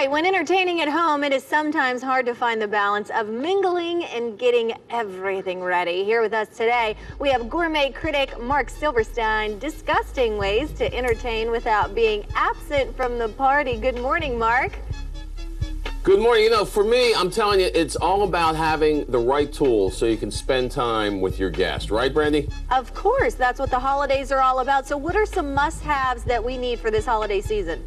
right, when entertaining at home, it is sometimes hard to find the balance of mingling and getting everything ready. Here with us today, we have gourmet critic Marc Silverstein disgusting ways to entertain without being absent from the party. Good morning, Mark. Good morning. You know, for me, I'm telling you, it's all about having the right tools so you can spend time with your guest. Right, Brandy? Of course. That's what the holidays are all about. So what are some must-haves that we need for this holiday season?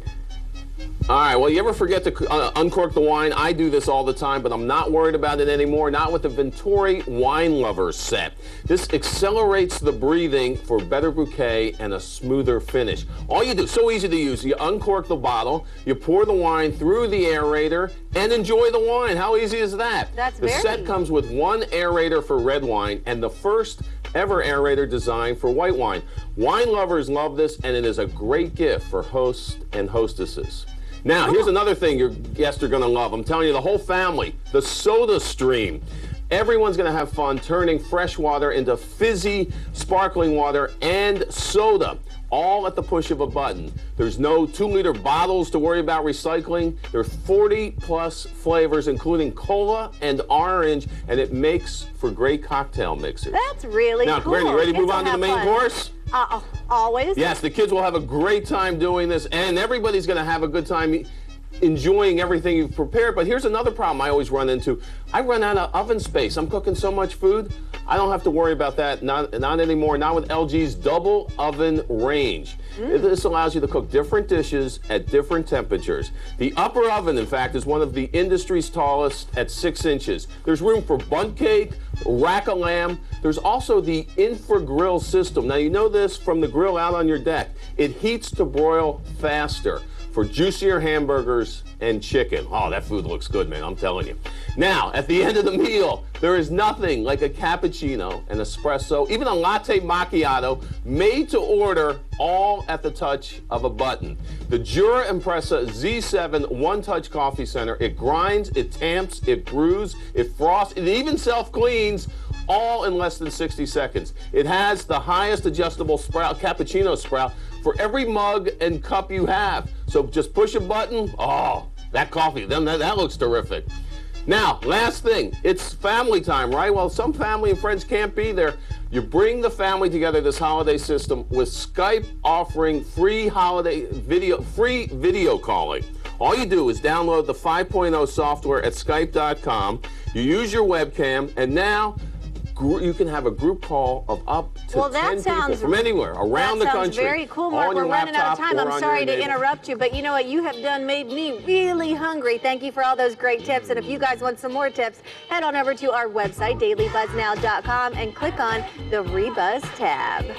All right, well, you ever forget to uh, uncork the wine? I do this all the time, but I'm not worried about it anymore, not with the Vinturi Wine Lovers set. This accelerates the breathing for better bouquet and a smoother finish. All you do, so easy to use, you uncork the bottle, you pour the wine through the aerator, and enjoy the wine. How easy is that? That's The very set comes with one aerator for red wine and the first ever aerator designed for white wine. Wine lovers love this, and it is a great gift for hosts and hostesses. Now, here's another thing your guests are going to love. I'm telling you, the whole family, the SodaStream. Everyone's going to have fun turning fresh water into fizzy, sparkling water and soda, all at the push of a button. There's no two liter bottles to worry about recycling. There's 40 plus flavors, including cola and orange, and it makes for great cocktail mixers. That's really now, cool. Brandy, you ready to move on to the main fun. course? Uh, always? Yes, the kids will have a great time doing this, and everybody's going to have a good time enjoying everything you've prepared. But here's another problem I always run into. I run out of oven space. I'm cooking so much food, I don't have to worry about that. Not, not anymore. Not with LG's double oven range. This allows you to cook different dishes at different temperatures. The upper oven, in fact, is one of the industry's tallest at six inches. There's room for bundt cake, rack of lamb. There's also the infragrill system. Now, you know this from the grill out on your deck. It heats to broil faster for juicier hamburgers and chicken. Oh, that food looks good, man, I'm telling you. Now, at the end of the meal, there is nothing like a cappuccino, an espresso, even a latte macchiato made to order all at the touch of a button. The Jura Impressa Z7 One Touch Coffee Center, it grinds, it tamps, it brews, it frosts, it even self cleans all in less than 60 seconds. It has the highest adjustable sprout, cappuccino sprout, for every mug and cup you have. So just push a button. Oh, that coffee, then that, that looks terrific. Now, last thing, it's family time, right? Well, some family and friends can't be there. You bring the family together this holiday system with Skype offering free holiday video, free video calling. All you do is download the 5.0 software at skype.com. You use your webcam, and now gr- you can have a group call of up to Well, that 10 people from anywhere around that the sounds country. very cool, Marc. We're running out of time. I'm sorry to interrupt you, but you know what? You have done made me really hungry. Thank you for all those great tips. And if you guys want some more tips, head on over to our website, dailybuzznow.com, and click on the Rebuzz tab.